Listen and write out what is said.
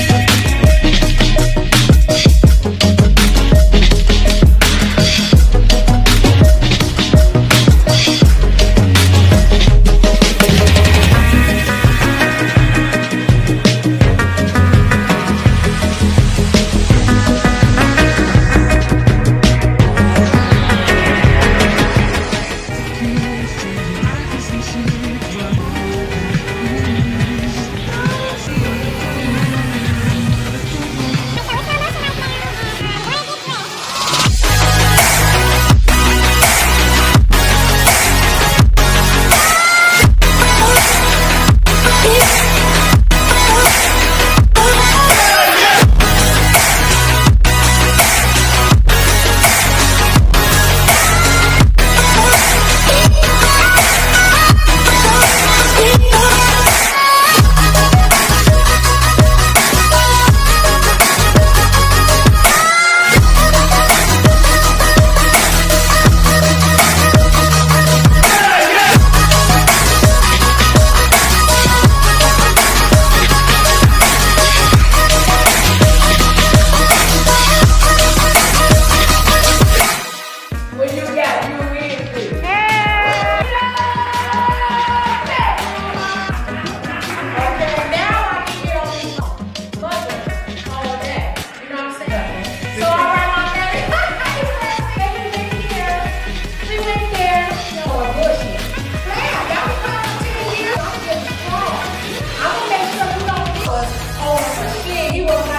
Thank people